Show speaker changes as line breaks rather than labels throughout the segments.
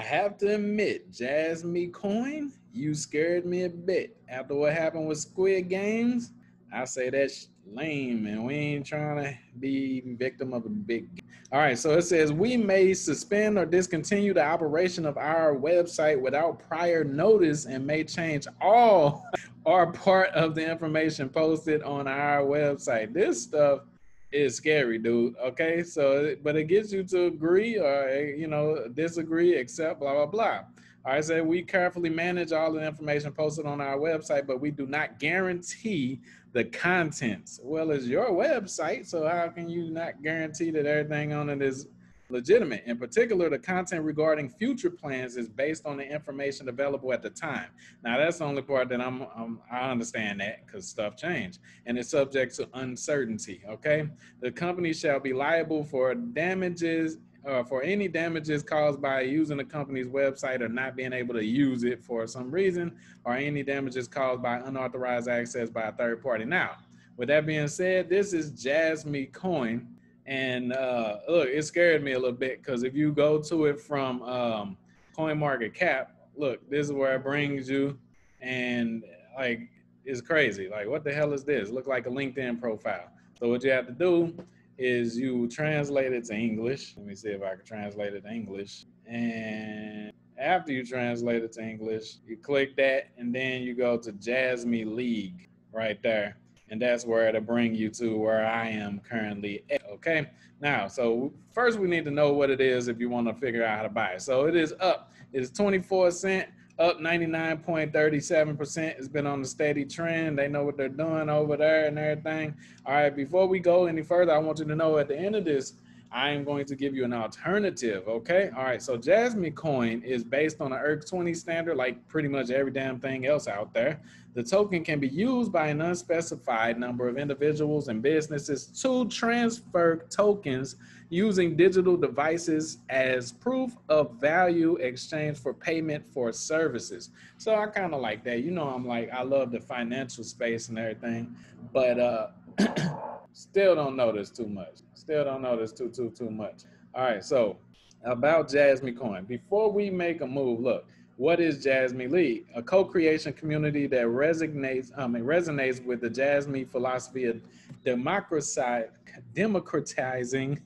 I have to admit, Jasmy Coin, you scared me a bit. After what happened with Squid Games, I say that's lame, and we ain't trying to be victim of a big. Game. All right, so it says we may suspend or discontinue the operation of our website without prior notice and may change all or part of the information posted on our website. This stuff is scary, dude. Okay, so but it gets you to agree or you know disagree, accept, blah blah blah. Right, so we carefully manage all the information posted on our website, but we do not guarantee the contents. Well, it's your website, so how can you not guarantee that everything on it is legitimate. In particular, the content regarding future plans is based on the information available at the time. Now, that's the only part that I'm, I'm i understand that because stuff changed and it's subject to uncertainty. Okay, the company shall be liable for damages. Uh, for any damages caused by using the company's website or not being able to use it for some reason, or any damages caused by unauthorized access by a third party. Now, with that being said, this is Jasmine Coin and uh, look, it scared me a little bit because if you go to it from um, Coin Market Cap, look, this is where it brings you, and like it's crazy. Like, what the hell is this? Look like a LinkedIn profile. So what you have to do is you translate it to English. Let me see if I can translate it to English. And after you translate it to English, you click that, and then you go to Jasmy League right there and that's where it'll bring you to where I am currently at, okay? Now, so first we need to know what it is if you want to figure out how to buy it. So it is up. It's 24 cent, up 99.37%. It's been on a steady trend. They know what they're doing over there and everything. All right, before we go any further, I want you to know at the end of this, I am going to give you an alternative, okay? All right, so Jasmine Coin is based on an ERC20 standard, like pretty much every damn thing else out there. The token can be used by an unspecified number of individuals and businesses to transfer tokens using digital devices as proof of value exchange for payment for services. So I kind of like that. You know, I'm like, I love the financial space and everything, but uh, still don't this too much. Still don't this too, too, too much. All right, so about Jasmine Coin. Before we make a move, look, what is Jasmine League? A co-creation community that resonates, um, resonates with the Jasmine philosophy of democratizing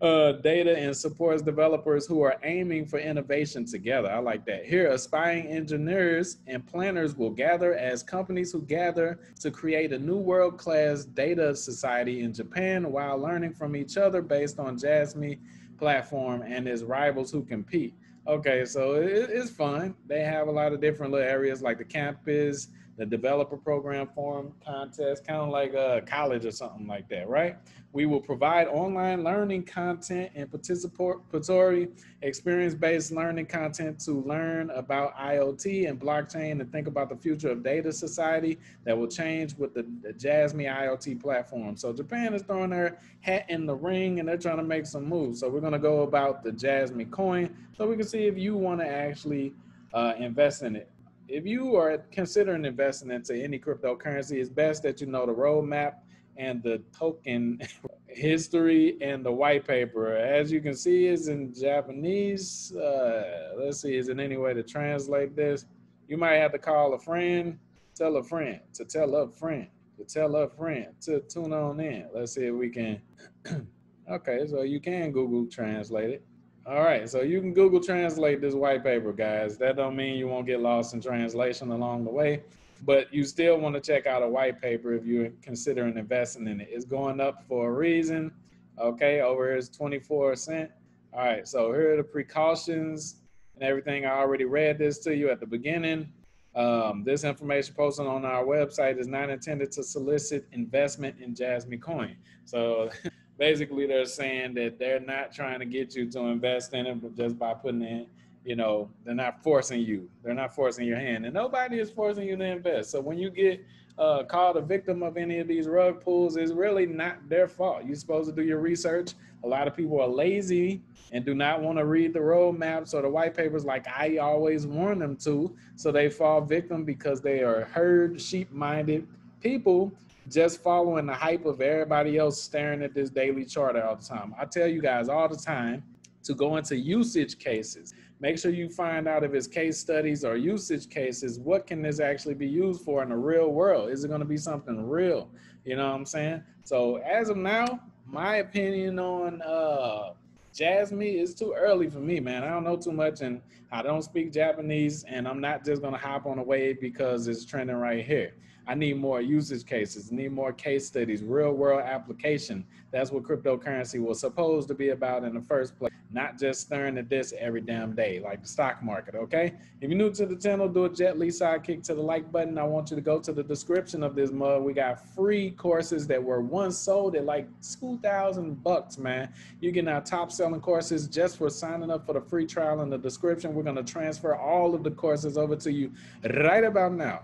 uh, data and supports developers who are aiming for innovation together. I like that. Here, aspiring engineers and planners will gather as companies who gather to create a new world-class data society in Japan while learning from each other based on Jasmy platform and its rivals who compete. Okay, so it, it's fun. They have a lot of different little areas like the campus, the developer program forum contest, kind of like a college or something like that, right? We will provide online learning content and participatory experience-based learning content to learn about IoT and blockchain and think about the future of data society that will change with the, the Jasmy IoT platform. So Japan is throwing their hat in the ring and they're trying to make some moves. So we're gonna go about the Jasmine coin so we can see if you wanna actually uh, invest in it. If you are considering investing into any cryptocurrency, it's best that you know the roadmap and the token history and the white paper. As you can see, is in Japanese. Uh, let's see, is there any way to translate this? You might have to call a friend, tell a friend, to tell a friend, to tell a friend, to tune on in. Let's see if we can. okay, so you can Google translate it. All right, so you can Google translate this white paper, guys. That don't mean you won't get lost in translation along the way but you still want to check out a white paper if you're considering investing in it. It's going up for a reason. Okay, over here is 24 cent. All right, so here are the precautions and everything. I already read this to you at the beginning. Um, this information posted on our website is not intended to solicit investment in Jasmine Coin. So basically, they're saying that they're not trying to get you to invest in it but just by putting in you know, they're not forcing you. They're not forcing your hand, and nobody is forcing you to invest. So when you get uh, called a victim of any of these rug pulls, it's really not their fault. You're supposed to do your research. A lot of people are lazy and do not want to read the roadmaps or the white papers like I always warn them to. So they fall victim because they are herd, sheep-minded people just following the hype of everybody else staring at this daily chart all the time. I tell you guys all the time to go into usage cases make sure you find out if it's case studies or usage cases. What can this actually be used for in the real world? Is it going to be something real? You know what I'm saying? So as of now, my opinion on uh, Jasmy is too early for me, man. I don't know too much and I don't speak Japanese and I'm not just gonna hop on a wave because it's trending right here. I need more usage cases, need more case studies, real world application. That's what cryptocurrency was supposed to be about in the first place, not just staring at this every damn day like the stock market, okay? If you're new to the channel, do a Jet Li sidekick to the like button. I want you to go to the description of this mug. We got free courses that were once sold at like 2,000 bucks, man. You get our top selling courses just for signing up for the free trial in the description. We're gonna transfer all of the courses over to you right about now.